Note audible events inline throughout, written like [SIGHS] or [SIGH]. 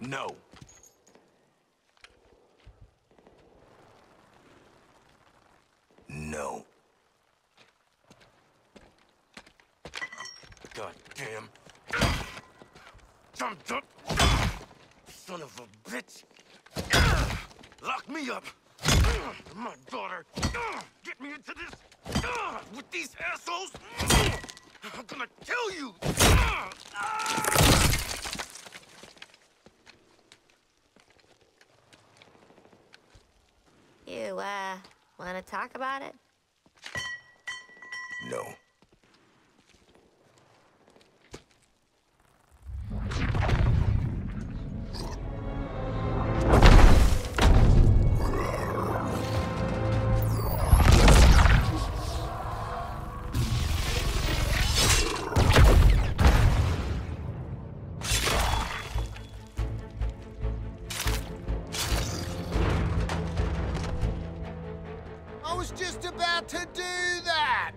No. No. God damn. Son of a bitch. Lock me up. My daughter. Get me into this. With these assholes. I'm gonna kill you. You, uh, want to talk about it? No. Was just about to do that!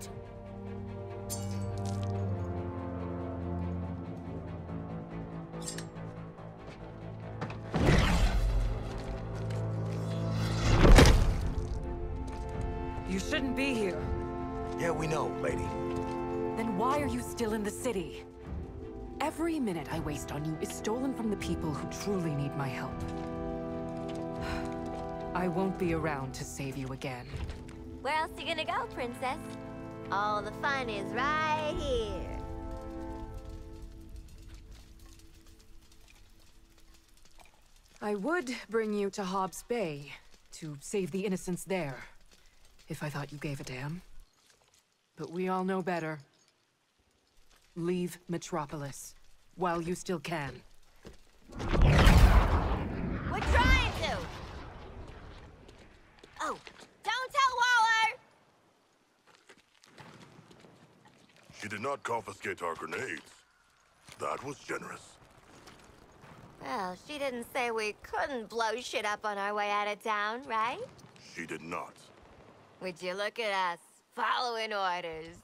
You shouldn't be here. Yeah, we know, lady. Then why are you still in the city? Every minute I waste on you is stolen from the people who truly need my help. [SIGHS] I won't be around to save you again. Where else are you gonna go, princess? All the fun is right here. I would bring you to Hobbs Bay to save the innocents there, if I thought you gave a damn. But we all know better. Leave Metropolis, while you still can. We're trying to! Oh, She did not confiscate our grenades. That was generous. Well, she didn't say we couldn't blow shit up on our way out of town, right? She did not. Would you look at us, following orders?